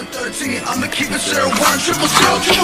number 13, I'ma keep it zero one, triple zero, triple